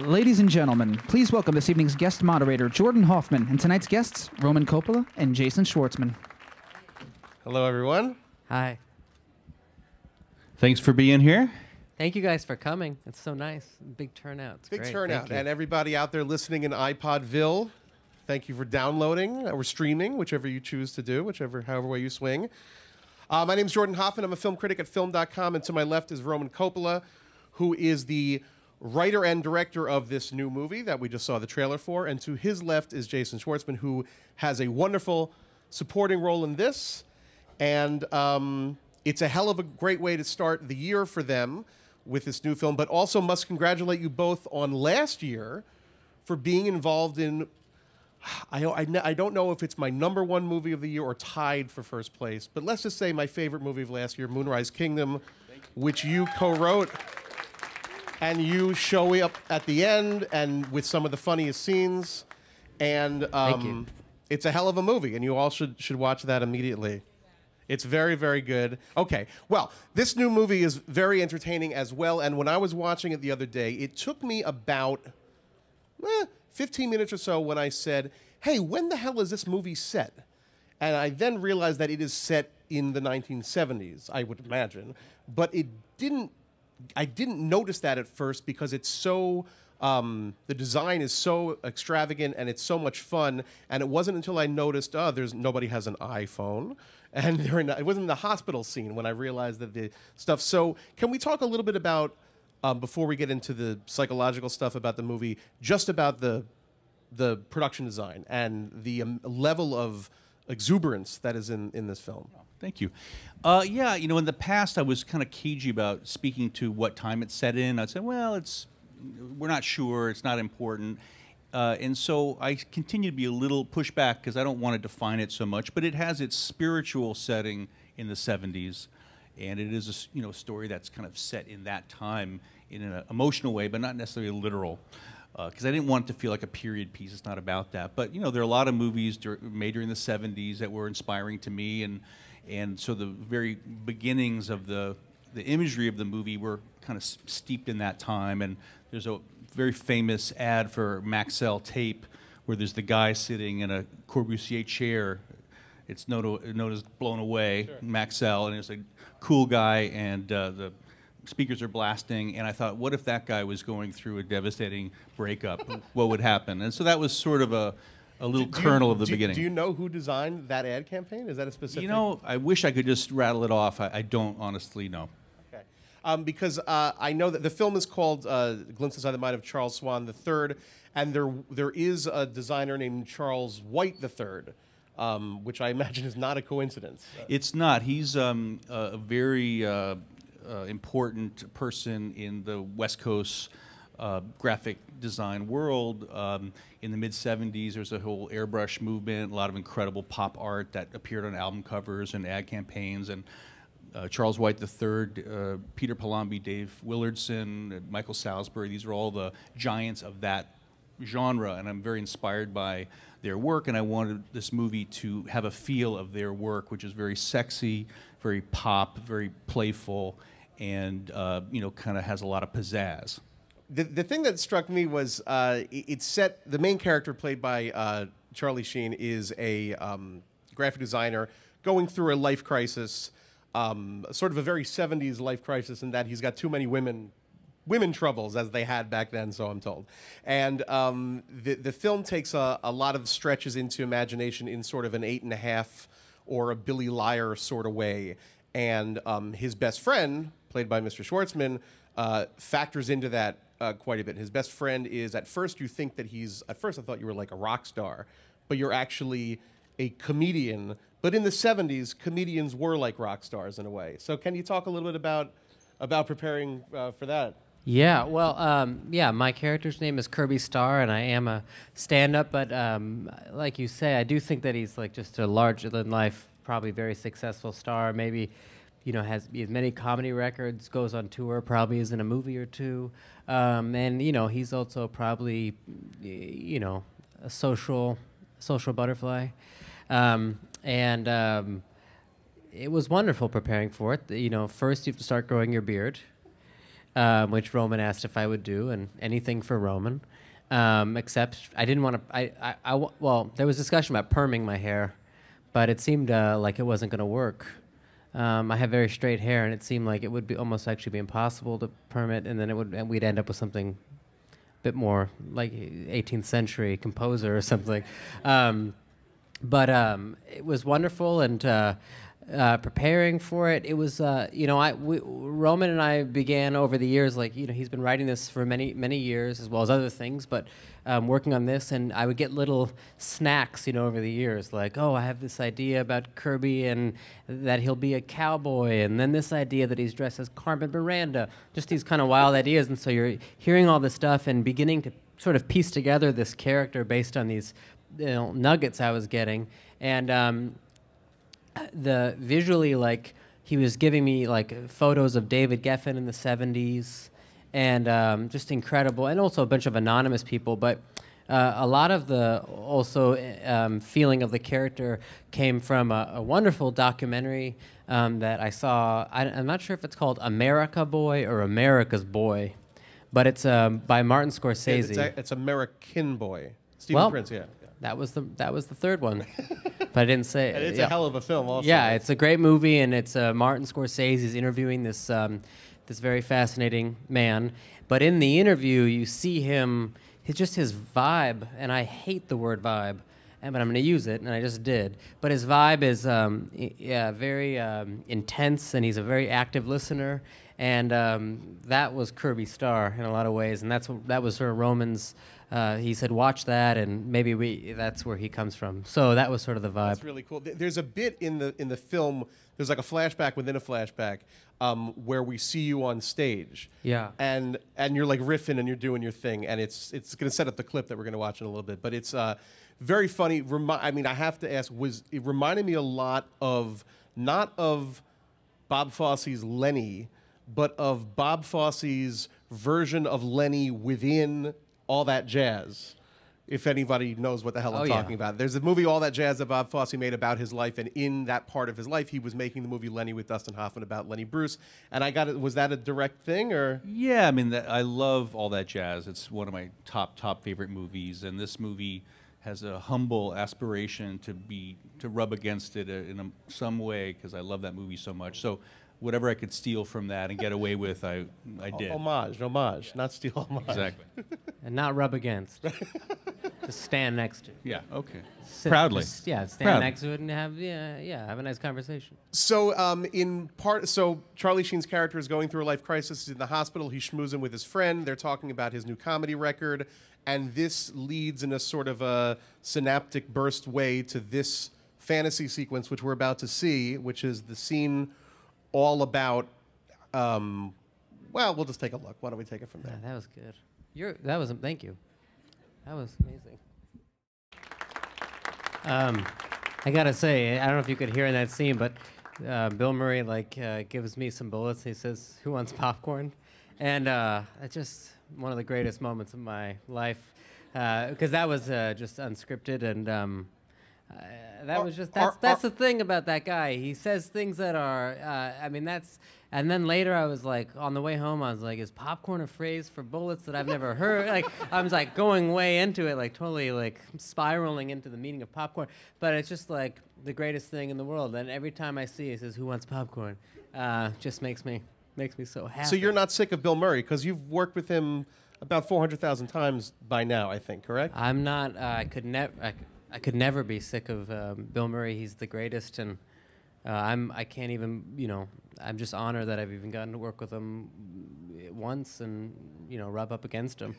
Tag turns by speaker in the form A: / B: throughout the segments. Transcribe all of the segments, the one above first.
A: Ladies and gentlemen, please welcome this evening's guest moderator, Jordan Hoffman, and tonight's guests, Roman Coppola and Jason Schwartzman.
B: Hello, everyone.
C: Hi.
D: Thanks for being here.
C: Thank you guys for coming. It's so nice. Big turnout. It's
B: Big
C: great.
B: turnout. And everybody out there listening in iPodville, thank you for downloading or streaming, whichever you choose to do, whichever, however way you swing. Uh, my name is Jordan Hoffman. I'm a film critic at film.com. And to my left is Roman Coppola, who is the writer and director of this new movie that we just saw the trailer for. And to his left is Jason Schwartzman, who has a wonderful supporting role in this. And um, it's a hell of a great way to start the year for them with this new film, but also must congratulate you both on last year for being involved in. I, I, I don't know if it's my number one movie of the year or tied for first place, but let's just say my favorite movie of last year, Moonrise Kingdom, which you co wrote. And you show up at the end and with some of the funniest scenes. And um,
C: you.
B: it's a hell of a movie, and you all should, should watch that immediately. It's very, very good. Okay, well, this new movie is very entertaining as well. And when I was watching it the other day, it took me about eh, 15 minutes or so when I said, hey, when the hell is this movie set? And I then realized that it is set in the 1970s, I would imagine. But it didn't, I didn't notice that at first because it's so, um, the design is so extravagant and it's so much fun. And it wasn't until I noticed, oh, there's nobody has an iPhone. And in, it wasn't the hospital scene when I realized that the stuff. So, can we talk a little bit about, um, before we get into the psychological stuff about the movie, just about the the production design and the um, level of exuberance that is in, in this film.
D: Thank you. Uh, yeah, you know, in the past, I was kind of cagey about speaking to what time it's set in. I'd say, well, it's we're not sure, it's not important. Uh, and so I continue to be a little pushback because I don't want to define it so much, but it has its spiritual setting in the 70s, and it is a you know a story that's kind of set in that time in an emotional way, but not necessarily literal. Because I didn't want it to feel like a period piece. It's not about that. But you know, there are a lot of movies dur- made during the 70s that were inspiring to me, and and so the very beginnings of the the imagery of the movie were kind of steeped in that time. And there's a very famous ad for Maxell tape where there's the guy sitting in a Corbusier chair. It's known, known as Blown Away, Maxell, and it's a cool guy, and uh, the speakers are blasting. And I thought, what if that guy was going through a devastating breakup? what would happen? And so that was sort of a, a little
B: Do you-
D: kernel of the
B: do,
D: beginning.
B: Do you know who designed that ad campaign? Is that a specific?
D: You know, I wish I could just rattle it off. I, I don't honestly know.
B: Okay. Um, because uh, I know that the film is called uh, "Glimpse Inside the Mind of Charles Swan III," and there there is a designer named Charles White III, um, which I imagine is not a coincidence.
D: It's not. He's um, a very uh, uh, important person in the West Coast uh, graphic design world. Um, in the mid 70s, there's a whole airbrush movement, a lot of incredible pop art that appeared on album covers and ad campaigns. And uh, Charles White III, uh, Peter Palombi, Dave Willardson, uh, Michael Salisbury, these are all the giants of that genre, and I'm very inspired by their work. And I wanted this movie to have a feel of their work, which is very sexy, very pop, very playful, and uh, you know, kind of has a lot of pizzazz.
B: The, the thing that struck me was uh, it- it's set. The main character, played by uh, Charlie Sheen, is a um, graphic designer going through a life crisis, um, sort of a very '70s life crisis, in that he's got too many women, women troubles as they had back then. So I'm told. And um, the the film takes a, a lot of stretches into imagination in sort of an eight and a half or a Billy Liar sort of way. And um, his best friend, played by Mr. Schwartzman, uh, factors into that uh, quite a bit. His best friend is, at first, you think that he's, at first, I thought you were like a rock star, but you're actually a comedian. But in the 70s, comedians were like rock stars in a way. So, can you talk a little bit about, about preparing uh, for that?
C: Yeah, well, um, yeah, my character's name is Kirby Starr, and I am a stand-up. But um, like you say, I do think that he's like just a larger-than-life, probably very successful star. Maybe, you know, has has many comedy records, goes on tour, probably is in a movie or two, um, and you know, he's also probably, you know, a social social butterfly, um, and. Um, it was wonderful preparing for it. You know, first you have to start growing your beard, um, which Roman asked if I would do, and anything for Roman. Um, except I didn't want to. I, I, I well, there was discussion about perming my hair, but it seemed uh, like it wasn't going to work. Um, I have very straight hair, and it seemed like it would be almost actually be impossible to perm it, and then it would, and we'd end up with something a bit more like 18th century composer or something. Um, but um, it was wonderful, and uh, uh, preparing for it, it was uh, you know I we, Roman and I began over the years like you know he's been writing this for many many years as well as other things, but um, working on this, and I would get little snacks you know over the years like oh I have this idea about Kirby and that he'll be a cowboy, and then this idea that he's dressed as Carmen Miranda, just these kind of wild ideas, and so you're hearing all this stuff and beginning to sort of piece together this character based on these you know, nuggets I was getting, and um, the visually like he was giving me like photos of David Geffen in the 70s, and um, just incredible, and also a bunch of anonymous people, but. Uh, a lot of the also um, feeling of the character came from a, a wonderful documentary um, that I saw. I, am not sure if it's called America Boy or America's Boy, but it's um, by Martin Scorsese.
B: It's, a, it's American Boy. Steven
C: Well,
B: Prince, yeah.
C: That was the that was the third one, but I didn't say it.
B: And it's
C: Yeah.
B: a hell of a film, also.
C: Yeah, it's a great movie, and it's uh, Martin Scorsese is interviewing this um, this very fascinating man. But in the interview, you see him, it's just his vibe, and I hate the word vibe, and, but I'm going to use it, and I just did. But his vibe is um, yeah, very um, intense, and he's a very active listener. And um, that was Kirby Starr in a lot of ways, and that's what, that was sort of Roman's. Uh, he said, "Watch that," and maybe we that's where he comes from. So that was sort of the vibe.
B: That's really cool. Th- There's a bit in the in the film. There's like a flashback within a flashback um, where we see you on stage.
C: Yeah.
B: And and you're like riffing and you're doing your thing, and it's it's going to set up the clip that we're going to watch in a little bit. But it's uh, very funny. Remi- I mean, I have to ask, was it reminded me a lot of not of Bob Fosse's Lenny, but of Bob Fosse's version of Lenny within all that jazz. If anybody knows what the hell I'm
C: Oh, yeah.
B: talking about, there's a movie All That Jazz that Bob Fosse made about his life, and in that part of his life, he was making the movie Lenny with Dustin Hoffman about Lenny Bruce. And I got it. Was that a direct thing or?
D: Yeah, I mean, that, I love all that jazz. It's one of my top top favorite movies, and this movie has a humble aspiration to be to rub against it uh, in a, some way because I love that movie so much. So whatever I could steal from that and get away with, I I did.
B: Homage, homage, not steal homage.
D: Exactly.
C: and not rub against. just stand next to. it.
D: Yeah. Okay.
C: Sit-
D: Proudly.
C: just, yeah, stand
D: Proudly.
C: next to it and have yeah, yeah, have a nice conversation.
B: So, um, in part, so Charlie Sheen's character is going through a life crisis. He's in the hospital. He's schmoozing with his friend. They're talking about his new comedy record, and this leads in a sort of a synaptic burst way to this fantasy sequence, which we're about to see, which is the scene all about. Um, well, we'll just take a look. Why don't we take it from
C: Yeah,
B: there?
C: that was good. You're that was thank you. That was amazing. Um, I gotta say, I don't know if you could hear in that scene, but uh, Bill Murray like uh, gives me some bullets. He says, "Who wants popcorn?" And uh, it's just one of the greatest moments of my life because that was uh, just unscripted and. Um, uh, that
B: Are-
C: was just
B: are-
C: that's that's
B: are-
C: the thing about that guy. He says things that are. Uh, I mean, that's. And then later, I was like, on the way home, I was like, "Is popcorn a phrase for bullets that I've never heard?" like, I was like going way into it, like totally like spiraling into the meaning of popcorn. But it's just like the greatest thing in the world. And every time I see, it, it says, "Who wants popcorn?" Uh, just makes me makes me so happy.
B: So you're not sick of Bill Murray because you've worked with him about four hundred thousand times by now, I think. Correct?
C: I'm not. Uh, I could never. I, could never be sick of um, Bill Murray. He's the greatest, and uh, I'm. I can't even. You know. I'm just honored that I've even gotten to work with him once, and you know, rub up against him.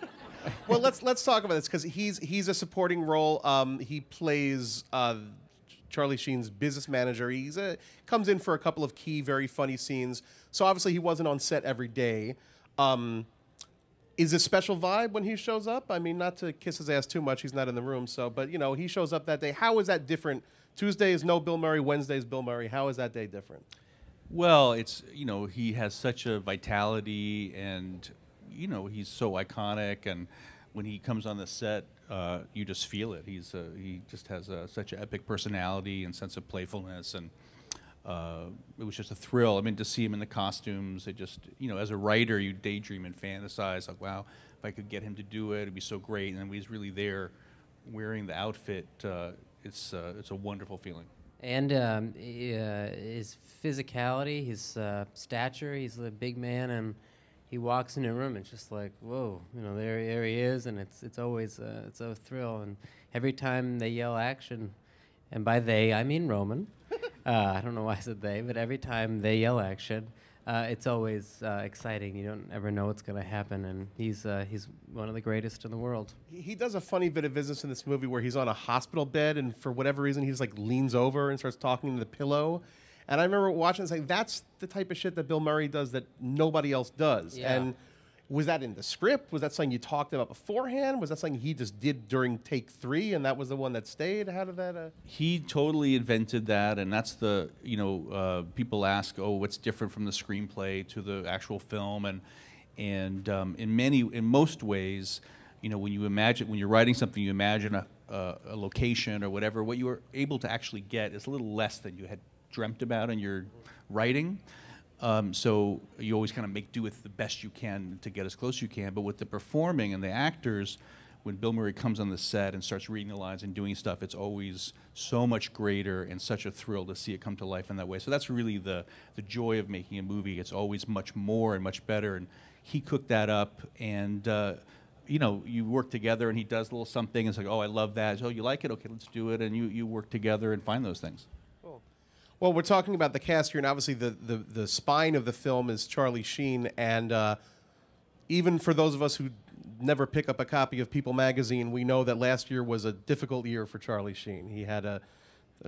B: well, let's let's talk about this because he's he's a supporting role. Um, he plays uh, Charlie Sheen's business manager. He's a, comes in for a couple of key, very funny scenes. So obviously he wasn't on set every day. Um, is a special vibe when he shows up? I mean, not to kiss his ass too much. He's not in the room. So, but you know, he shows up that day. How is that different? Tuesday is no Bill Murray. Wednesday is Bill Murray. How is that day different?
D: Well, it's you know he has such a vitality, and you know he's so iconic, and when he comes on the set, uh, you just feel it. He's uh, he just has a, such an epic personality and sense of playfulness, and uh, it was just a thrill. I mean, to see him in the costumes, it just, you know, as a writer, you daydream and fantasize, like, wow, if I could get him to do it, it'd be so great. And then he's really there wearing the outfit. Uh, it's, uh, it's a wonderful feeling.
C: And um, uh, his physicality, his uh, stature, he's a big man, and he walks in a room, it's just like, whoa, you know, there, there he is, and it's, it's always uh, it's a thrill. And every time they yell action, and by they, I mean Roman. Uh, I don't know why I said they, but every time they yell action, uh, it's always uh, exciting. You don't ever know what's going to happen, and he's uh, he's one of the greatest in the world.
B: He he does a funny bit of business in this movie where he's on a hospital bed and for whatever reason he's like leans over and starts talking to the pillow. And I remember watching and saying, that's the type of shit that Bill Murray does that nobody else does.
C: Yeah.
B: And was that in the script? Was that something you talked about beforehand? Was that something he just did during take three and that was the one that stayed? How did that? Uh...
D: he totally invented that and that's the you know uh, people ask oh what's different from the screenplay to the actual film and and um, in many in most ways you know when you imagine when you're writing something you imagine a, a, a location or whatever what you were able to actually get is a little less than you had dreamt about in your writing um, so you always kind of make do with the best you can to get as close as you can but with the performing and the actors when Bill Murray comes on the set and starts reading the lines and doing stuff, it's always so much greater and such a thrill to see it come to life in that way. So that's really the the joy of making a movie. It's always much more and much better. And he cooked that up, and uh, you know, you work together, and he does a little something. And it's like, oh, I love that. Oh, you like it? Okay, let's do it. And you you work together and find those things.
B: Well, we're talking about the cast here, and obviously the, the, the spine of the film is Charlie Sheen. And uh, even for those of us who never pick up a copy of People magazine, we know that last year was a difficult year for Charlie Sheen. He had a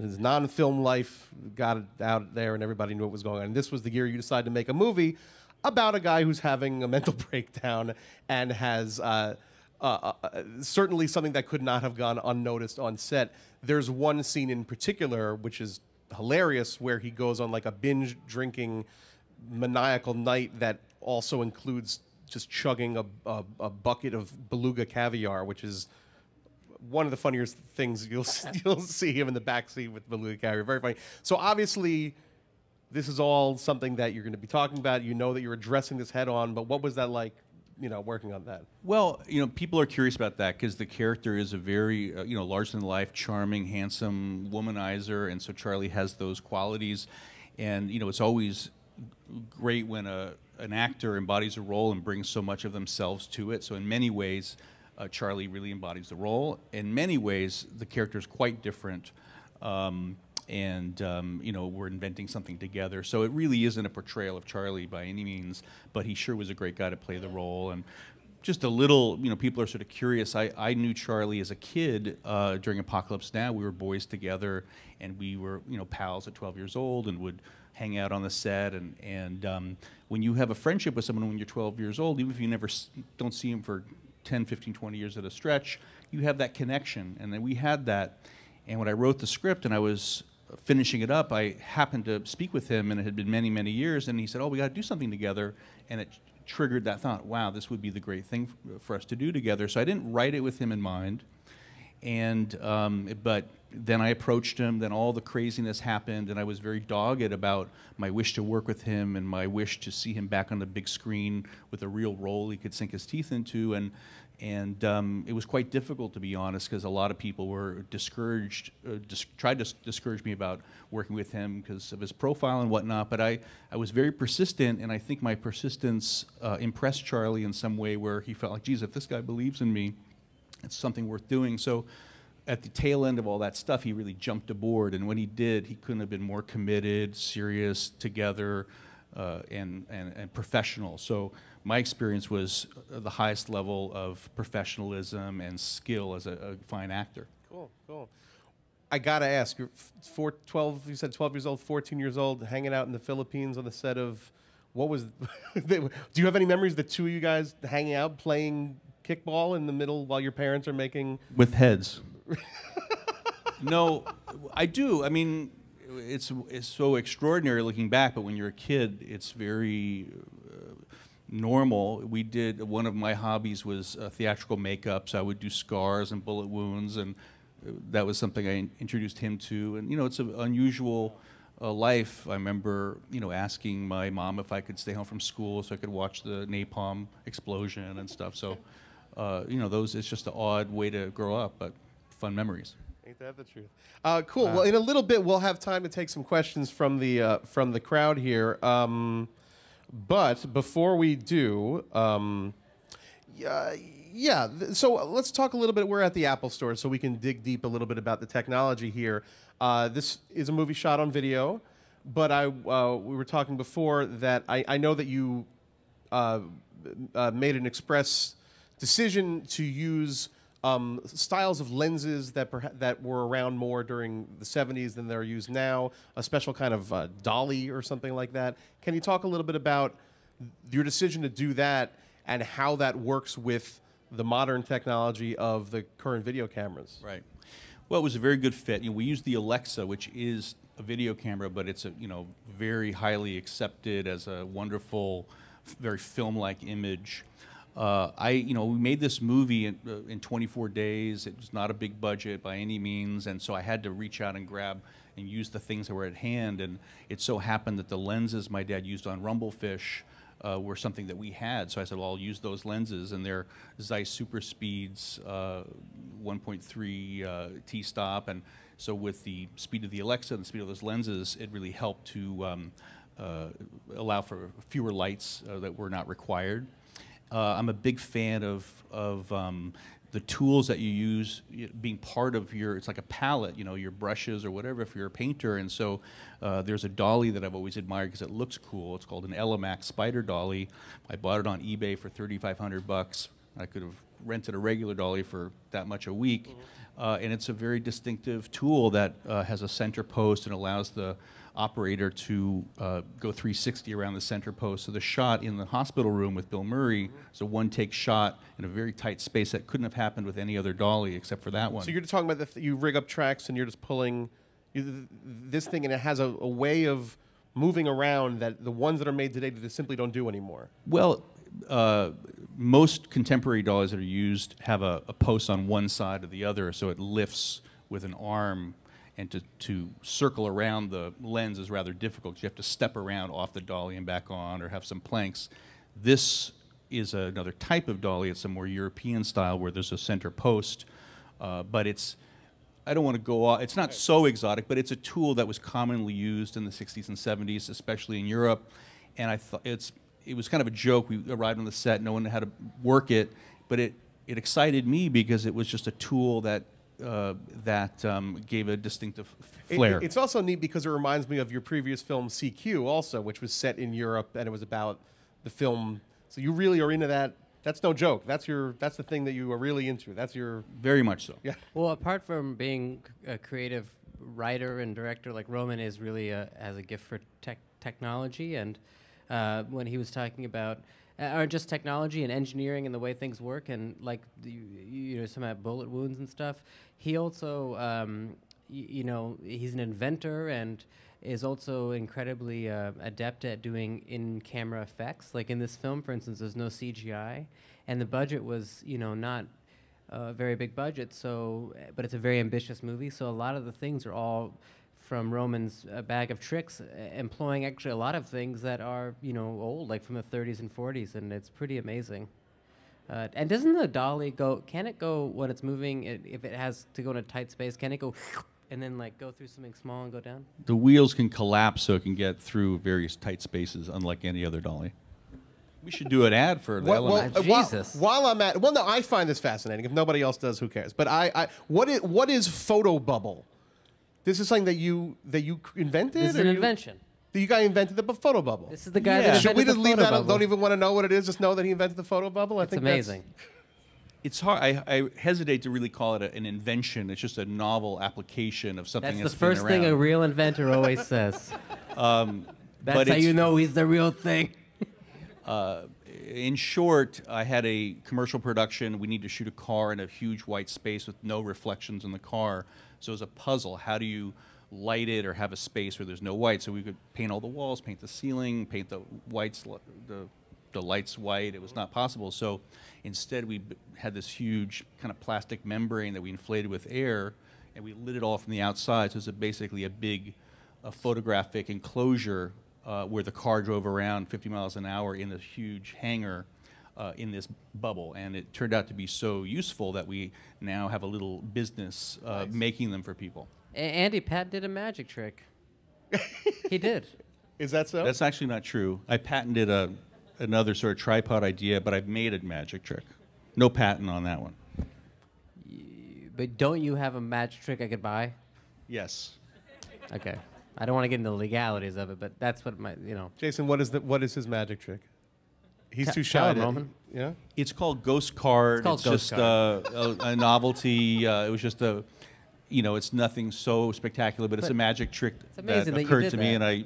B: his non-film life got out there, and everybody knew what was going on. And this was the year you decided to make a movie about a guy who's having a mental breakdown and has. Uh, uh, uh, certainly something that could not have gone unnoticed on set. There's one scene in particular which is hilarious where he goes on like a binge drinking maniacal night that also includes just chugging a, a, a bucket of beluga caviar, which is one of the funniest things you'll you'll see him in the backseat with beluga caviar. Very funny. So obviously, this is all something that you're going to be talking about. You know that you're addressing this head on. But what was that like? You know, working on that.
D: Well, you know, people are curious about that because the character is a very, uh, you know, larger than life, charming, handsome womanizer, and so Charlie has those qualities. And you know, it's always great when a an actor embodies a role and brings so much of themselves to it. So in many ways, uh, Charlie really embodies the role. In many ways, the character is quite different. Um, and um, you know we're inventing something together. So it really isn't a portrayal of Charlie by any means, but he sure was a great guy to play the role. And just a little, you know, people are sort of curious. I, I knew Charlie as a kid uh, during Apocalypse Now. We were boys together, and we were, you know, pals at 12 years old, and would hang out on the set. And and um, when you have a friendship with someone when you're 12 years old, even if you never don't see him for 10, 15, 20 years at a stretch, you have that connection. And then we had that. And when I wrote the script and I was finishing it up, I happened to speak with him, and it had been many, many years. And he said, "Oh, we got to do something together," and it triggered that thought. Wow, this would be the great thing for us to do together. So I didn't write it with him in mind, and um, but then I approached him. Then all the craziness happened, and I was very dogged about my wish to work with him and my wish to see him back on the big screen with a real role he could sink his teeth into. And and um, it was quite difficult to be honest because a lot of people were discouraged, uh, dis- tried to s- discourage me about working with him because of his profile and whatnot. But I, I was very persistent, and I think my persistence uh, impressed Charlie in some way where he felt like, geez, if this guy believes in me, it's something worth doing. So at the tail end of all that stuff, he really jumped aboard. And when he did, he couldn't have been more committed, serious, together, uh, and, and, and professional. So my experience was uh, the highest level of professionalism and skill as a, a fine actor.
B: Cool, cool. I gotta ask, you're four, 12, you said 12 years old, 14 years old, hanging out in the Philippines on the set of, what was, do you have any memories of the two of you guys hanging out playing kickball in the middle while your parents are making,
D: With heads. no, I do. I mean, it's it's so extraordinary looking back, but when you're a kid, it's very uh, normal. We did one of my hobbies was uh, theatrical makeup, so I would do scars and bullet wounds, and uh, that was something I in- introduced him to. And you know, it's an unusual uh, life, I remember, you know, asking my mom if I could stay home from school so I could watch the napalm explosion and stuff. So, uh, you know, those it's just an odd way to grow up, but fun memories.
B: Ain't that the truth? Uh, cool. well, in a little bit, we'll have time to take some questions from the uh, from the crowd here. Um, but before we do, um, yeah, yeah. So let's talk a little bit. We're at the Apple Store, so we can dig deep a little bit about the technology here. Uh, this is a movie shot on video, but I uh, we were talking before that I, I know that you uh, uh, made an express decision to use um, styles of lenses that perha- that were around more during the 70s than they're used now, a special kind of uh, dolly or something like that. Can you talk a little bit about your decision to do that and how that works with the modern technology of the current video cameras?
D: Right. Well, it was a very good fit. You know, we used the Alexa, which is a video camera, but it's a you know very highly accepted as a wonderful, very film-like image. Uh, I you know we made this movie in, uh, in 24 days. It was not a big budget by any means, and so I had to reach out and grab and use the things that were at hand. And it so happened that the lenses my dad used on Rumblefish uh, were something that we had. So I said, well, I'll use those lenses, and they're Zeiss Super Speeds uh, 1.3 uh, T-stop, and so with the speed of the Alexa and the speed of those lenses, it really helped to um, uh, allow for fewer lights that were not required. Uh, I'm a big fan of of um, the tools that you use being part of your. It's like a palette, you know, your brushes or whatever. If you're a painter, and so uh, there's a dolly that I've always admired because it looks cool. It's called an Elemack Spider Dolly. I bought it on eBay for 3,500 bucks. I could have rented a regular dolly for that much a week. Uh, and it's a very distinctive tool that uh, has a center post and allows the operator to uh, go 360 around the center post. So the shot in the hospital room with Bill Murray is a one-take shot in a very tight space that couldn't have happened with any other dolly except for that one.
B: So you're just talking about the th- you rig up tracks and you're just pulling you, th- this thing, and it has a, a way of moving around that the ones that are made today just simply don't do anymore.
D: Well, uh, most contemporary dollies that are used have a, a post on one side or the other, so it lifts with an arm. And to, to circle around the lens is rather difficult. You have to step around off the dolly and back on, or have some planks. This is another type of dolly. It's a more European style where there's a center post, uh, but it's I don't want to go off. It's not so exotic, but it's a tool that was commonly used in the 60s and 70s, especially in Europe. And I thought it's it was kind of a joke. We arrived on the set, no one knew how to work it, but it it excited me because it was just a tool that uh, that um, gave a distinctive
B: It-
D: flair.
B: it's also neat because it reminds me of your previous film CQ, also, which was set in Europe and it was about the film. So you really are into that. That's no joke. That's your. That's the thing that you are really into. That's your.
D: Very much so.
B: Yeah.
C: Well, apart from being a creative writer and director, like Roman is really a, has a gift for tech technology, and uh, when he was talking about uh, or just technology and engineering and the way things work, and like the, you, you know, some about bullet wounds and stuff, he also, um, y- you know, he's an inventor and is also incredibly uh, adept at doing in-camera effects. Like in this film, for instance, there's no CGI, and the budget was, you know, not a very big budget. So, uh, but it's a very ambitious movie. So a lot of the things are all from Roman's uh, bag of tricks, uh, employing actually a lot of things that are, you know, old, like from the 30s and 40s, and it's pretty amazing. Uh, and doesn't the dolly go? Can it go when it's moving? It, if it has to go in a tight space, can it go and then like go through something small and go down?
D: The wheels can collapse so it can get through various tight spaces, unlike any other dolly. We should do an ad for the
B: Well, well,
C: Elemack.
B: Uh, while,
C: Jesus.
B: while I'm at, well, no, I find this fascinating. If nobody else does, who cares? But I, I what is what is photo bubble? This is something that you that you invented.
C: This is
B: or
C: an
B: you-
C: invention.
B: The guy invented the bu- photo bubble.
C: This is the guy
D: Yeah.
C: that
B: Should we just
C: the
B: leave
C: photo
B: that?
C: bubble.
B: Don't even want to know what it is. Just know that he invented the photo bubble. I
C: It's
B: think that's-
C: amazing.
D: It's hard. I, I hesitate to really call it a, an invention. It's just a novel application of something
C: That's the
D: that's been
C: first thing a real inventor always says.
D: Um,
C: That's
D: but
C: how you know he's the real thing.
D: in short, I had a commercial production. We need to shoot a car in a huge white space with no reflections in the car. So it was a puzzle. How do you light it or have a space where there's no white? So we could paint all the walls, paint the ceiling, paint the whites, the the lights white. It was not possible. So instead, we b- had this huge kind of plastic membrane that we inflated with air, and we lit it all from the outside. So it's a basically a big a photographic enclosure uh, where the car drove around 50 miles an hour in this huge hangar uh, in this bubble. And it turned out to be so useful that we now have a little business uh, making them for people.
C: A- Andy Pat did a magic trick. he did.
B: Is that so?
D: That's actually not true. I patented a, another sort of tripod idea, but I've made a magic trick. No patent on that one.
C: But don't you have a magic trick I could buy?
D: Yes.
C: Okay. I don't want to get into the legalities of it, but that's what my, you know.
B: Jason, what is the what is his magic trick? He's
C: Te-
B: too
C: tell
B: shy.
C: him,
B: to-
C: Roman.
B: Yeah.
D: It's called Ghost Card.
C: It's called Ghost
D: just Uh, a, a novelty. Uh, it was just a, you know, it's nothing so spectacular, but, it's a magic trick
C: it's that
D: occurred
C: did
D: to me,
C: that.
D: and I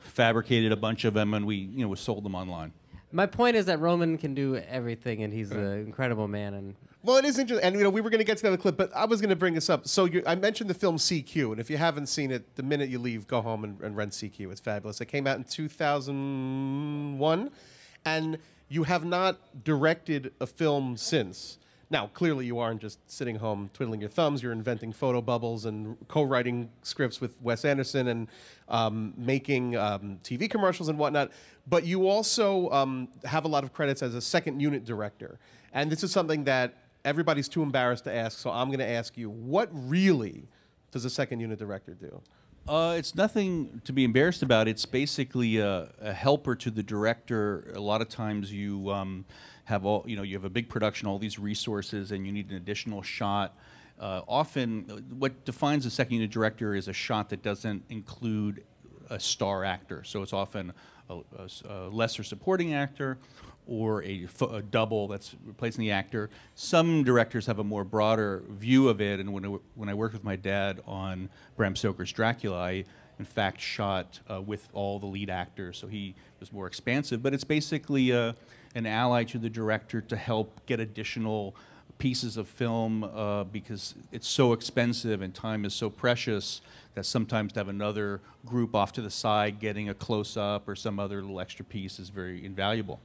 D: fabricated a bunch of them, and we, you know, sold them online.
C: My point is that Roman can do everything, and he's an incredible man. And
B: Well, it is interesting, and you know we were going to get to the other clip, but I was going to bring this up. So you, I mentioned the film CQ, and if you haven't seen it, the minute you leave, go home and, and rent CQ. It's fabulous. It came out in 2001, and you have not directed a film since. Now, clearly, you aren't just sitting home twiddling your thumbs. You're inventing photo bubbles and co-writing scripts with Wes Anderson and um, making um, TV commercials and whatnot. But you also um, have a lot of credits as a second unit director, and this is something that everybody's too embarrassed to ask. So I'm going to ask you: What really does a second unit director do?
D: Uh, it's nothing to be embarrassed about. It's basically a, a helper to the director. A lot of times you um, have all, you know, you have a big production, all these resources, and you need an additional shot. Uh, often, what defines a second unit director is a shot that doesn't include a star actor. So it's often a lesser supporting actor or a, a double that's replacing the actor. Some directors have a more broader view of it, and when I, when I worked with my dad on Bram Stoker's Dracula, I in fact shot uh, with all the lead actors, so he was more expansive. But it's basically uh, an ally to the director to help get additional pieces of film uh, because it's so expensive and time is so precious that sometimes to have another group off to the side getting a close up or some other little extra piece is very invaluable.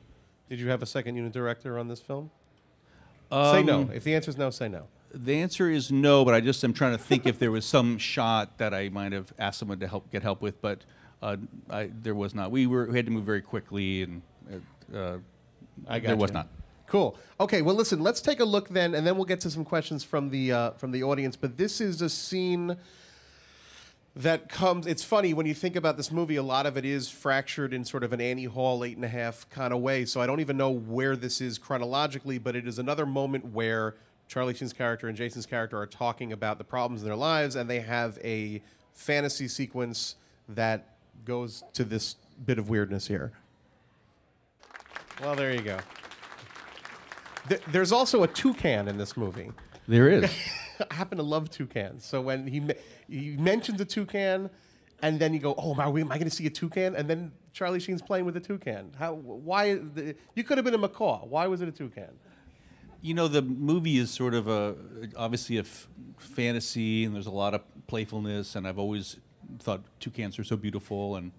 B: Did you have a second unit director on this film? say no.
D: Um,
B: If the answer is no, say no.
D: The answer is no, but I just am trying to think if there was some shot that I might have asked someone to help get help with, but uh, I, there was not. We were we had to move very quickly, and uh, uh,
B: I got
D: there was
B: you.
D: not.
B: Cool. Okay. Well, listen. Let's take a look then, and then we'll get to some questions from the uh, from the audience. But this is a scene that comes. It's funny when you think about this movie. A lot of it is fractured in sort of an Annie Hall eight and a half kind of way. So I don't even know where this is chronologically, but it is another moment where Charlie Sheen's character and Jason's character are talking about the problems in their lives, and they have a fantasy sequence that goes to this bit of weirdness here. Well, there you go. Th- There's also a toucan in this movie.
D: There is.
B: I happen to love toucans. So when he me- he mentions a toucan, and then you go, "Oh, am I, am I going to see a toucan?" And then Charlie Sheen's playing with a toucan. How? Why? The, you could have been a macaw. Why was it a toucan?
D: You know, the movie is sort of a obviously a f- fantasy, and there's a lot of playfulness. And I've always thought toucans are so beautiful, and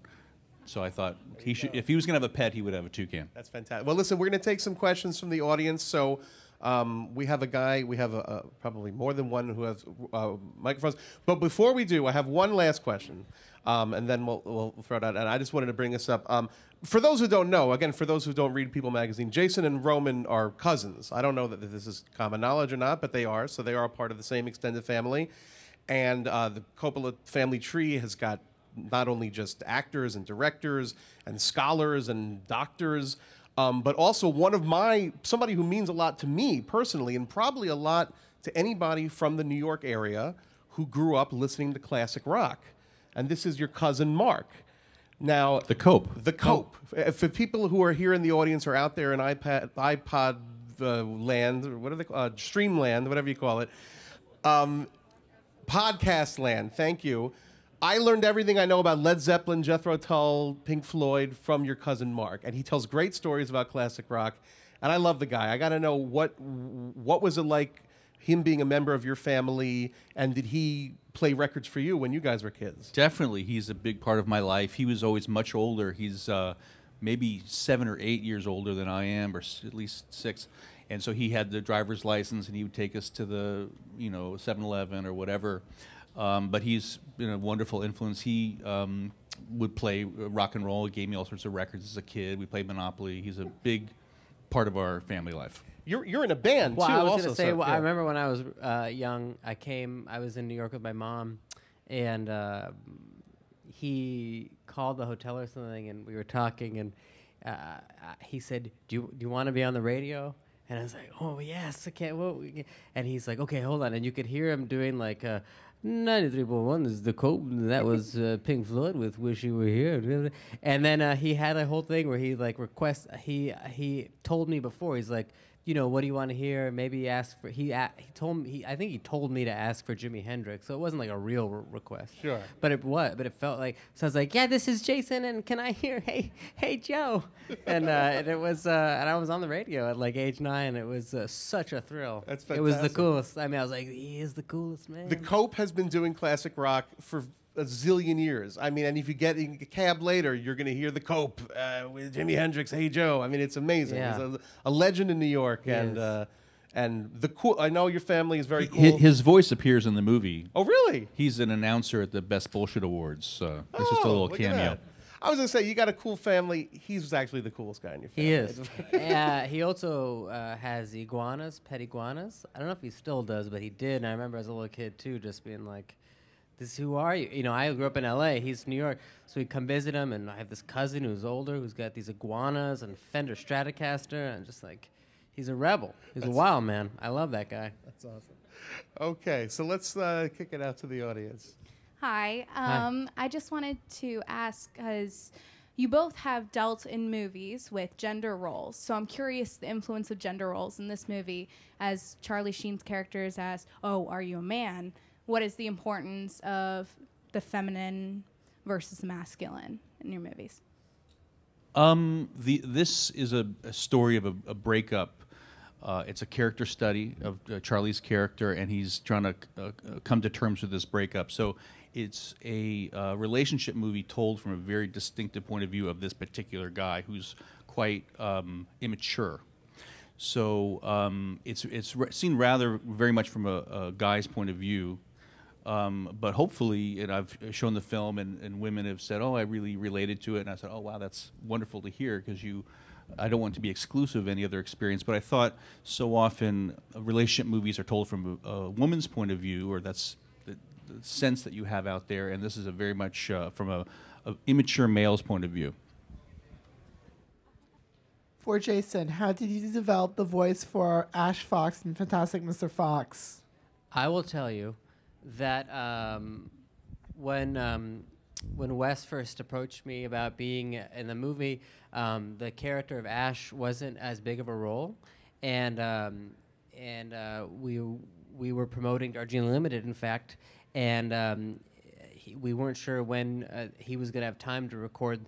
D: so I thought he should. If he was going to have a pet, he would have a toucan.
B: That's fantastic. Well, listen, we're going to take some questions from the audience. So um, we have a guy, we have a, a, probably more than one who has uh, microphones. But before we do, I have one last question, um, and then we'll, we'll throw it out. And I just wanted to bring this up. Um, for those who don't know, again, for those who don't read People magazine, Jason and Roman are cousins. I don't know that this is common knowledge or not, but they are. So they are part of the same extended family. And uh, the Coppola family tree has got not only just actors and directors and scholars and doctors, um, but also one of my somebody who means a lot to me personally, and probably a lot to anybody from the New York area who grew up listening to classic rock. And this is your cousin Mark. Now,
D: The Cope.
B: the Cope. Uh, For people who are here in the audience or out there in iPad, iPod uh, land, or what are they called? Uh, Streamland, whatever you call it. Um, podcast land. Thank you. I learned everything I know about Led Zeppelin, Jethro Tull, Pink Floyd from your cousin Mark, and he tells great stories about classic rock. And I love the guy. I got to know what what was it like him being a member of your family, and did he play records for you when you guys were kids?
D: Definitely, he's a big part of my life. He was always much older. He's uh, maybe seven or eight years older than I am, or at least six. And so he had the driver's license, and he would take us to the, you know, 7-Eleven or whatever. Um, but he's been a wonderful influence. He um, would play rock and roll. He gave me all sorts of records as a kid. We played Monopoly. He's a big part of our family life.
B: You're you're in a band
C: Well,
B: too.
C: I was gonna say,
B: so,
C: well,
B: yeah.
C: I remember when I was uh, young, I came, I was in New York with my mom, and uh, he called the hotel or something, and we were talking, and uh, uh, he said, "Do you do you want to be on the radio?" And I was like, "Oh yes, I can't." And he's like, "Okay, hold on," and you could hear him doing like. Uh, 93.1 is the and That was uh, Pink Floyd with "Wish You Were Here," and then uh, he had a whole thing where he like requests. He he told me before. He's like, you know, what do you want to hear? Maybe he asked for. He a- he told me. He, I think he told me to ask for Jimi Hendrix. So it wasn't like a real re- request.
B: Sure.
C: But it was. But it felt like. So I was like, yeah, this is Jason, and can I hear, hey, hey, Joe? and uh, and it was. Uh, and I was on the radio at like age nine. It was uh, such a thrill.
B: That's fantastic.
C: It was the coolest. I mean, I was like, he is the coolest man.
B: The Cope has been doing classic rock for a zillion years. I mean, and if you get in a cab later, you're going to hear the Cope uh, with Jimi Hendrix, Hey Joe. I mean, it's amazing.
C: Yeah.
B: He's a, a legend in New York,
C: He
B: and
C: is.
B: uh, and the cool. I know your family is very cool.
D: His, his voice appears in the movie.
B: oh, really?
D: He's an announcer at the Best Bullshit Awards. Uh, it's just a
B: Oh,
D: little cameo.
B: I was gonna say you got a cool family. He's actually the coolest guy in your family.
C: He is. uh, he also uh, has iguanas, pet iguanas. I don't know if he still does, but he did. And I remember as a little kid too, just being like, "This, who are you?" You know, I grew up in L.A. He's New York, so we come visit him, and I have this cousin who's older, who's got these iguanas and Fender Stratocaster, and just like, he's a rebel. He's a wild man. I love that guy.
B: That's awesome. Okay, so let's uh, kick it out to the audience.
E: Hi.
C: Hi.
E: Um, I just wanted to ask because you both have dealt in movies with gender roles. So I'm curious the influence of gender roles in this movie as Charlie Sheen's character is asked, Oh, are you a man? What is the importance of the feminine versus the masculine in your movies?
D: Um, the this is a, a story of a, a breakup. Uh, it's a character study of uh, Charlie's character, and he's trying to uh, uh, come to terms with this breakup. So it's a uh, relationship movie told from a very distinctive point of view of this particular guy who's quite um, immature. So um, it's it's re- seen rather very much from a, a guy's point of view, um, but hopefully, and I've shown the film, and, and women have said, "Oh, I really related to it," and I said, "Oh, wow, that's wonderful to hear," because you, I don't want to be exclusive of any other experience, but I thought so often uh, relationship movies are told from a, a woman's point of view, or that's the, the sense that you have out there, and this is a very much uh, from a, a immature male's point of view.
F: For Jason, how did you develop the voice for Ash Fox and Fantastic Mr. Fox?
C: I will tell you that um, when um, when Wes first approached me about being in the movie, um, the character of Ash wasn't as big of a role, and um, and uh, we we were promoting Darjeeling Limited, in fact, and um, he, we weren't sure when uh, he was going to have time to record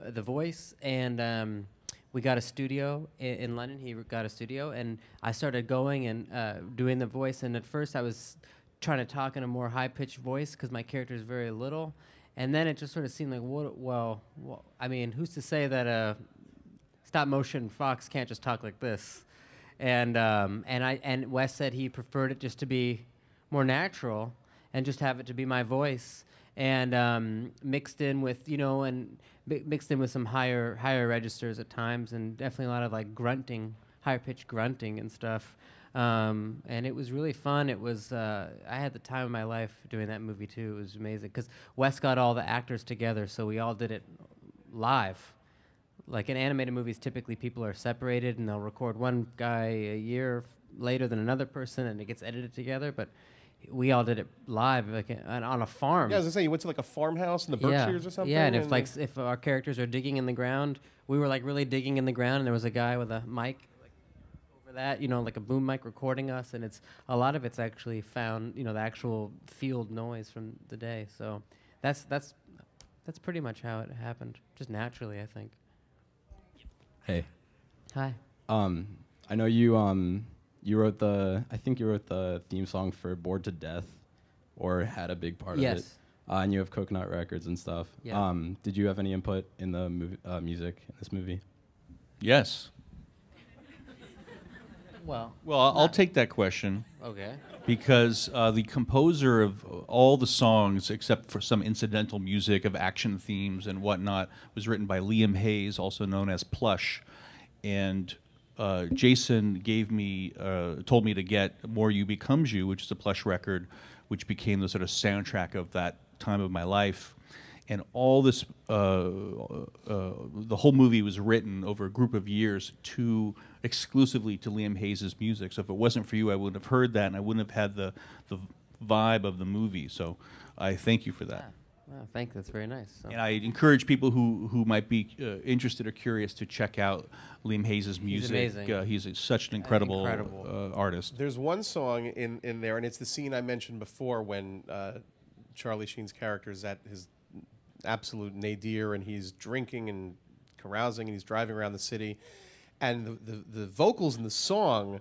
C: uh, the voice, and um, we got a studio in, London. He got a studio, and I started going and uh, doing the voice. And at first, I was trying to talk in a more high-pitched voice because my character is very little. And then it just sort of seemed like, what? Well, well, I mean, who's to say that a stop motion fox can't just talk like this? And um, and I and Wes said he preferred it just to be more natural and just have it to be my voice and um, mixed in with you know and mi- mixed in with some higher higher registers at times and definitely a lot of like grunting higher pitched grunting and stuff um, and it was really fun it was uh, i had the time of my life doing that movie too it was amazing because wes got all the actors together so we all did it live like in animated movies, typically people are separated and they'll record one guy a year f- later than another person, and it gets edited together. But we all did it live, like uh, on a farm.
B: Yeah, as I say, you went to like a farmhouse in the Berkshires or something.
C: Yeah, and if
B: and-
C: like s- if our characters are digging in the ground, we were like really digging in the ground, and there was a guy with a mic like, over that, you know, like a boom mic recording us, and it's a lot of it's actually found, you know, the actual field noise from the day. So that's that's that's pretty much how it happened, just naturally, I think.
G: Hey,
C: Hi.
G: um, I know you um you wrote the I think you wrote the theme song for Bored to Death, or had a big part of it.
C: Yes.
G: Uh, and you have Coconut Records and stuff.
C: Yeah.
G: Um, did you have any input in the movie, uh, music in this movie?
D: Yes.
C: Well,
D: Well, I'll, I'll take that question.
C: Okay.
D: because uh, the composer of all the songs, except for some incidental music of action themes and whatnot, was written by Liam Hayes, also known as Plush. And uh, Jason gave me, uh, told me to get More You Becomes You, which is a Plush record, which became the sort of soundtrack of that time of my life. And all this, uh, uh, the whole movie was written over a group of years to exclusively to Liam Hayes' music. So if it wasn't for you, I wouldn't have heard that, and I wouldn't have had the the vibe of the movie. So I thank you for that.
C: Well, thank you. That's very nice. So-
D: And I encourage people who, who might be uh, interested or curious to check out Liam Hayes' music.
C: He's amazing.
D: Uh, he's a, such an incredible,
C: incredible.
D: Uh, artist.
B: There's one song in, in there, and it's the scene I mentioned before when uh, Charlie Sheen's character is at his absolute nadir and he's drinking and carousing and he's driving around the city. And the, the, the vocals in the song,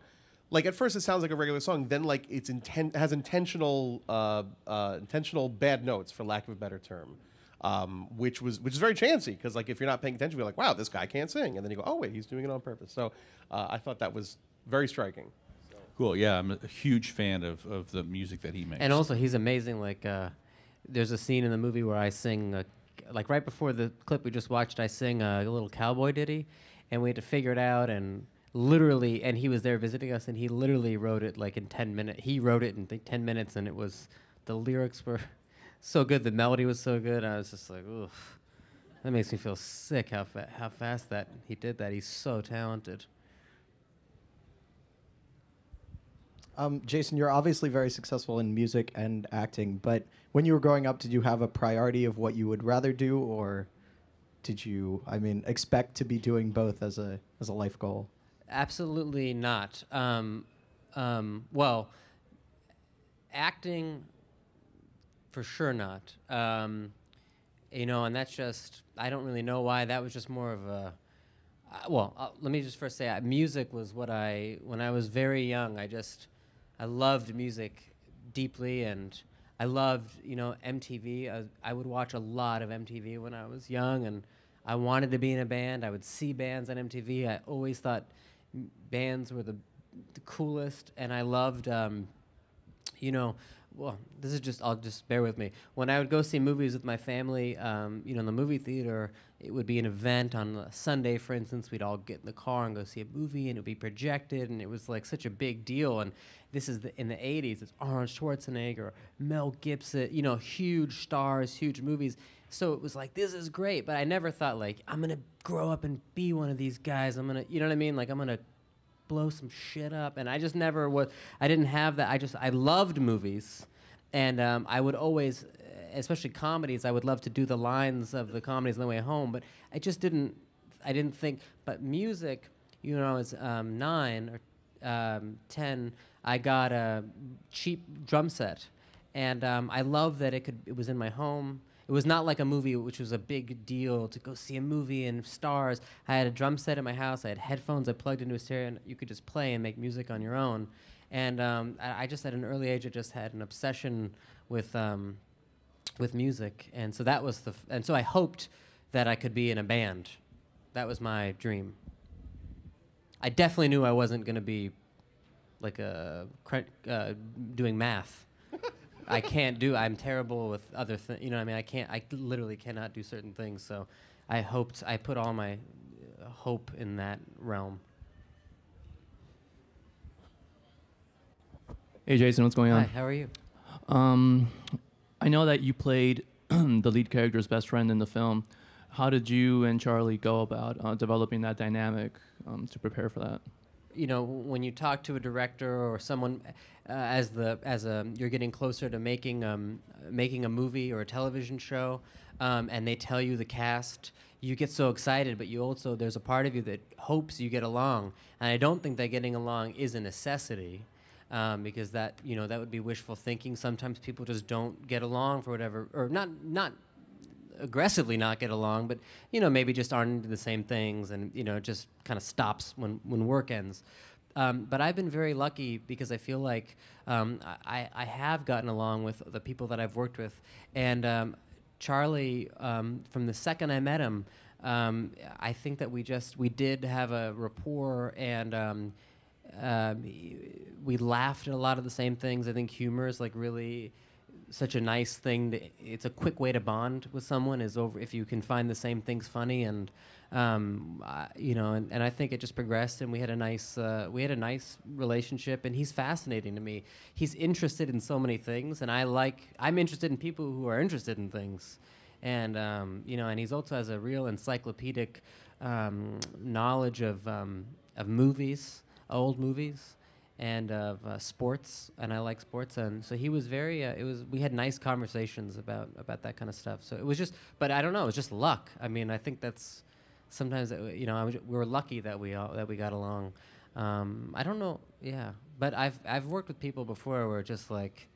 B: like at first it sounds like a regular song, then like it's inten- has intentional uh, uh, intentional bad notes, for lack of a better term. Um, which was which is very chancy because like if you're not paying attention, you're like, wow, this guy can't sing, and then you go, oh wait, he's doing it on purpose. So uh, I thought that was very striking.
D: Cool. Yeah, I'm a huge fan of, of the music that he makes.
C: And also, he's amazing. Like, uh, there's a scene in the movie where I sing, uh, like right before the clip we just watched, I sing a little cowboy ditty, and we had to figure it out. And literally, and he was there visiting us, and he literally wrote it like in 10 minutes. He wrote it in th- 10 minutes, and it was the lyrics were so good, the melody was so good. I was just like, oof. That makes me feel sick how fa- how fast that he did that. He's so talented.
H: Um, Jason, you're obviously very successful in music and acting, but when you were growing up, did you have a priority of what you would rather do, or did you, I mean, expect to be doing both as a as a life goal?
C: Absolutely not. Um, um, well, acting, for sure not. Um, you know, and that's just, I don't really know why. That was just more of a, uh, well, uh, let me just first say, uh, music was what I, when I was very young, I just, I loved music deeply and I loved, you know, MTV. I, I would watch a lot of MTV when I was young and I wanted to be in a band. I would see bands on MTV. I always thought bands were the, the coolest and I loved, um, you know, well, this is just, I'll just bear with me. When I would go see movies with my family, um, you know, in the movie theater, it would be an event on Sunday, for instance. We'd all get in the car and go see a movie, and it would be projected, and it was like such a big deal. And this is the, in the 80s, it's Arnold Schwarzenegger, Mel Gibson, you know, huge stars, huge movies. So it was like, this is great. But I never thought, like, I'm going to grow up and be one of these guys. I'm going to, you know what I mean? Like, I'm going to blow some shit up and i just never was i didn't have that i just i loved movies and um, i would always especially comedies i would love to do the lines of the comedies on the way home but i just didn't i didn't think but music you know i was um, nine or um, ten i got a cheap drum set and um, i love that it could it was in my home it was not like a movie, which was a big deal to go see a movie and stars. I had a drum set in my house. I had headphones I plugged into a stereo, and you could just play and make music on your own. And um, I, I just, at an early age, I just had an obsession with um, with music, and so that was the. F- and so I hoped that I could be in a band. That was my dream. I definitely knew I wasn't going to be like a uh, doing math. I can't do. I'm terrible with other things. You know, what I mean, I can't. I literally cannot do certain things. So, I hoped. I put all my uh, hope in that realm.
I: Hey Jason, what's going on?
C: Hi, how are you?
I: Um, I know that you played the lead character's best friend in the film. How did you and Charlie go about uh, developing that dynamic um, to prepare for that?
C: You know when you talk to a director or someone uh, as the as a you're getting closer to making um, making a movie or a television show um, and they tell you the cast you get so excited but you also there's a part of you that hopes you get along. And I don't think that getting along is a necessity um, because that you know that would be wishful thinking. Sometimes people just don't get along for whatever or not not aggressively not get along, but you know maybe just aren't into the same things, and you know just kind of stops when when work ends. Um, but I've been very lucky because I feel like um, I, I have gotten along with the people that I've worked with, and um, Charlie, um, from the second I met him, um, I think that we just we did have a rapport and. Um, um, we laughed at a lot of the same things. I think humor is like really such a nice thing. That it's a quick way to bond with someone is over if you can find the same things funny and um, I, you know, and, and I think it just progressed and we had a nice uh, we had a nice relationship and he's fascinating to me. He's interested in so many things and I like I'm interested in people who are interested in things. And um, you know, and he's also has a real encyclopedic um, knowledge of um, of movies, old movies, and of uh, sports, and I like sports, and so he was very. Uh, it was we had nice conversations about about that kind of stuff. So it was just, but I don't know, it was just luck. I mean, I think that's sometimes that, you know was, we were lucky that we all, that we got along. Um, I don't know, yeah, but I've I've worked with people before where just like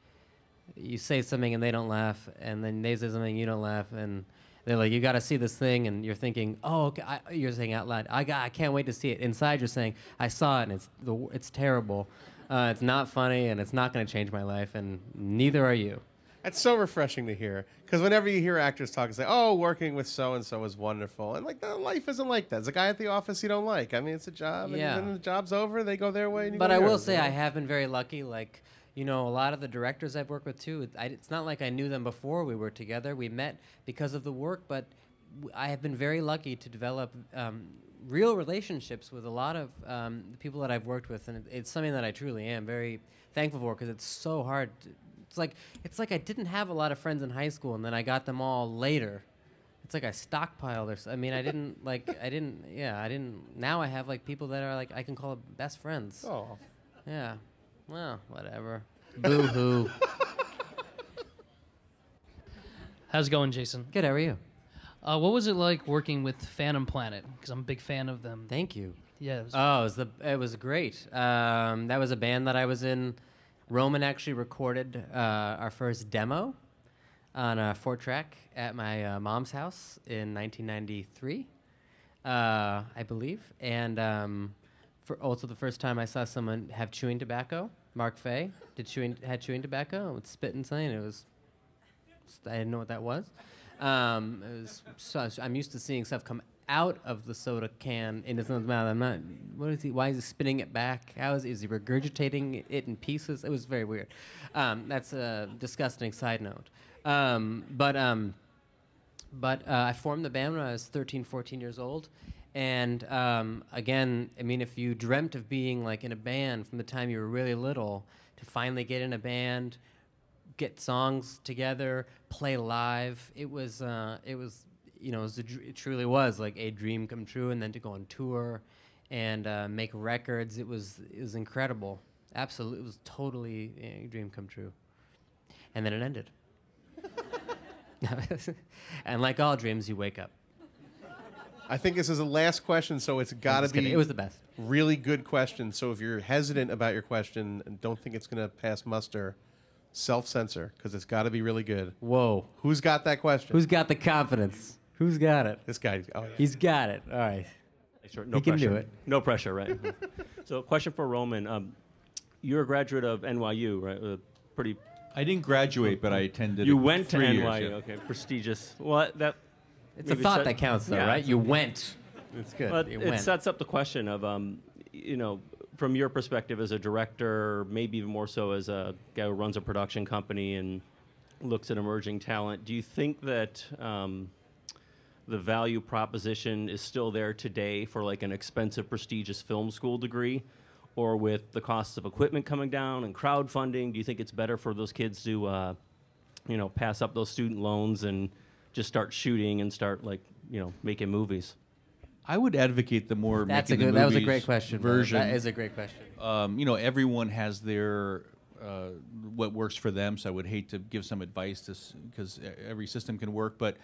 C: you say something and they don't laugh, and then they say something you don't laugh, and they're like, "You got to see this thing," and you're thinking, "Oh, okay." I, you're saying out loud, "I got, I can't wait to see it." Inside, you're saying, "I saw it, and it's the, it's terrible. Uh, it's not funny, and it's not going to change my life, and neither are you."
B: That's so refreshing to hear. Because whenever you hear actors talk and say, "Oh, working with so and so is wonderful," and like, no, life isn't like that. It's a guy at the office you don't like. I mean, it's a job,
C: Yeah.
B: and then the job's over. They go their way. And you
C: But I will say
B: know?
C: I have been very lucky. Like, you know, a lot of the directors I've worked with too. I, it's not like I knew them before we were together. We met because of the work, but I have been very lucky to develop um, real relationships with a lot of um, the people that I've worked with, and it, it's something that I truly am very thankful for because it's so hard. To, it's like it's like I didn't have a lot of friends in high school, and then I got them all later. It's like I stockpiled or I mean, I didn't like I didn't yeah I didn't. Now I have like people that are like I can call best friends.
B: Oh.
C: Yeah. Well, whatever. Boo hoo.
J: How's it going, Jason?
C: Good. How are you?
J: Uh, what was it like working with Phantom Planet? Because I'm a big fan of them.
C: Thank you.
J: Yeah. It was,
C: Oh, it was the it was great. Um, that was a band that I was in. Roman actually recorded uh, our first demo on a four track at my uh, mom's house in 1993, uh, I believe, and um, for also the first time I saw someone have chewing tobacco. Mark Fay did chewing had chewing tobacco with spit and something. It was I didn't know what that was. Um, it was so, I'm used to seeing stuff come out of the soda can into someone's mouth. I'm not. What is he? Why is he spitting it back? How is, is he regurgitating it in pieces? It was very weird. Um, that's a disgusting side note. Um, but um, but uh, I formed the band when I was 13, 14 years old. And um, again, I mean, if you dreamt of being like in a band from the time you were really little, to finally get in a band, get songs together, play live, it was, uh, it was, you know, it, dr- it truly was like a dream come true. And then to go on tour and uh, make records, it was, it was incredible. Absolutely, it was totally a dream come true. And then it ended. and like all dreams, you wake up.
B: I think this is the last question, so it's got to
C: just kidding.
B: be.
C: It was the best.
B: Really good question. So if you're hesitant about your question and don't think it's going to pass muster, self censor because it's got to be really good.
C: Whoa.
B: Who's got that question?
C: Who's got the confidence? Who's got it?
B: this guy? Oh, yeah.
C: He's got it. All right.
K: Sure, no
C: He can
K: pressure.
C: do it.
K: No pressure, right? so, question for Roman. Um, you're a graduate of NYU, right? Uh, pretty.
D: I didn't graduate, but I attended.
K: You went to NYU.
D: years, yeah.
K: Okay, prestigious. Well, that.
C: It's a thought
K: set-
C: that counts, though,
K: Yeah,
C: right? You went. It's good.
K: But
C: you
K: it
C: went.
K: sets up the question of, um, you know, from your perspective as a director, maybe even more so as a guy who runs a production company and looks at emerging talent. Do you think that um, the value proposition is still there today for like an expensive, prestigious film school degree? Or with the costs of equipment coming down and crowdfunding, do you think it's better for those kids to, uh, you know, pass up those student loans and just start shooting and start like, you know, making movies?
D: I would advocate the more.
C: That's a
D: making the
C: good. That was a great question.
D: Version.
C: That is a great question.
D: um, you know, everyone has their uh, what works for them. So I would hate to give some advice to because every system can work. But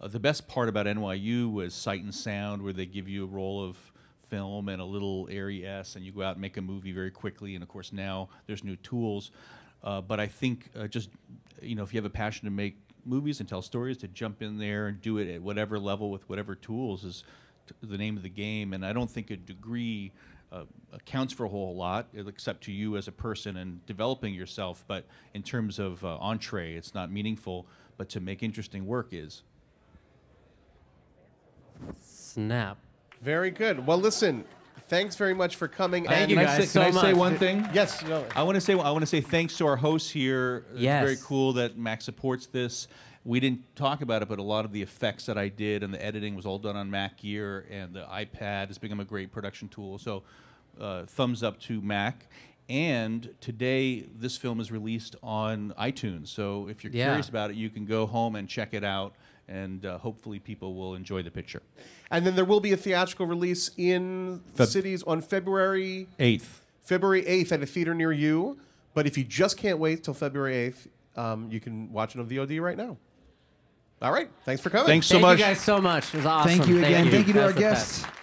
D: uh, the best part about NYU was Sight and Sound, where they give you a roll of film and a little ARRI-S, and you go out and make a movie very quickly. And of course, now there's new tools. Uh, but I think uh, just you know, if you have a passion to make movies and tell stories, to jump in there and do it at whatever level with whatever tools is t- the name of the game. And I don't think a degree uh, accounts for a whole lot, except to you as a person and developing yourself. But in terms of uh, entree, it's not meaningful. But to make interesting work is.
C: Snap.
B: Very good. Well, listen, thanks very much for coming.
C: Thank
B: and
C: you
D: I
C: guys
D: say,
C: so
D: can I say
C: much.
D: one thing?
B: Yes. no.
D: I want to say I want to say thanks to our hosts here. It's very cool that Mac supports this. We didn't talk about it, but a lot of the effects that I did and the editing was all done on Mac Gear, and the iPad has become a great production tool. So, uh, thumbs up to Mac. And today, this film is released on iTunes. So, if you're
C: Yeah.
D: curious about it, you can go home and check it out, and uh, hopefully, people will enjoy the picture.
B: And then there will be a theatrical release in
D: Feb-
B: cities on February
D: Eighth.
B: February 8th at a theater near you. But if you just can't wait till February 8th, um, you can watch it on VOD right now. All right. Thanks for coming.
D: Thanks so
C: Thank
D: much.
C: you guys so much. It was awesome.
A: Thank you again. Thank you to
C: That
A: our
C: was the best.
A: guests.